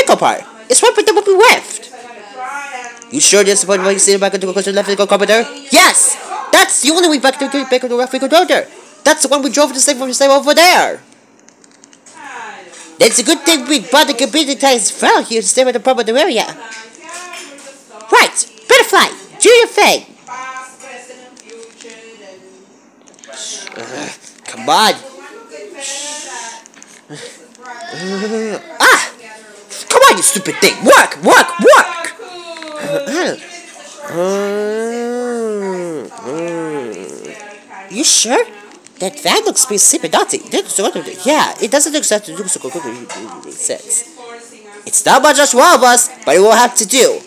info part. It's right there will be left. You sure this is what you see back into the question left go carpenter? Yes! That's the only way back to the back to the left could there. That's the one we drove to save from the same over there. It's a good thing we brought the computer times fell here to stay with the proper the area. Right, butterfly, do your thing. Uh, come on. Uh, ah! Come on, you stupid thing! Work! Work! Work! you sure? That van looks pretty super naughty. Yeah, it doesn't look so good. It says. It's not much as one of us, but it will have to do.